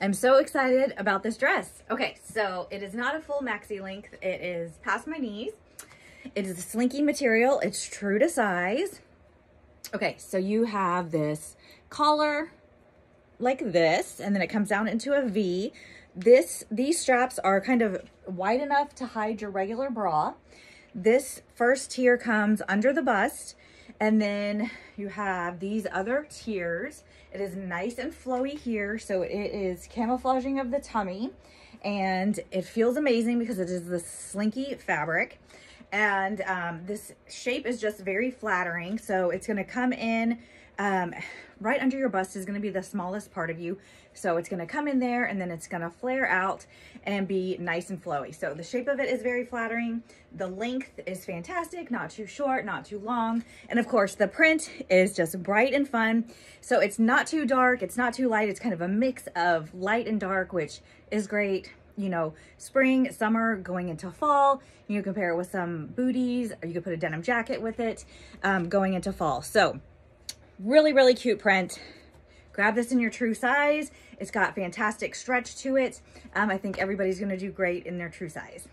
I'm so excited about this dress. Okay, so it is not a full maxi length. It is past my knees. It is a slinky material. It's true to size. Okay, so you have this collar like this, and then it comes down into a V. This, these straps are kind of wide enough to hide your regular bra. This first tier comes under the bust, and then you have these other tiers. It is nice and flowy here, so it is camouflaging of the tummy, and it feels amazing because it is the slinky fabric. And um, this shape is just very flattering, so it's gonna come in um, right under your bust is going to be the smallest part of you. So it's going to come in there and then it's going to flare out and be nice and flowy. So the shape of it is very flattering. The length is fantastic, not too short, not too long. And of course the print is just bright and fun. So it's not too dark, it's not too light. It's kind of a mix of light and dark, which is great you know, spring, summer, going into fall. You can pair it with some booties, or you could put a denim jacket with it um, going into fall. So Really, really cute print. Grab this in your true size. It's got fantastic stretch to it. Um, I think everybody's gonna do great in their true size.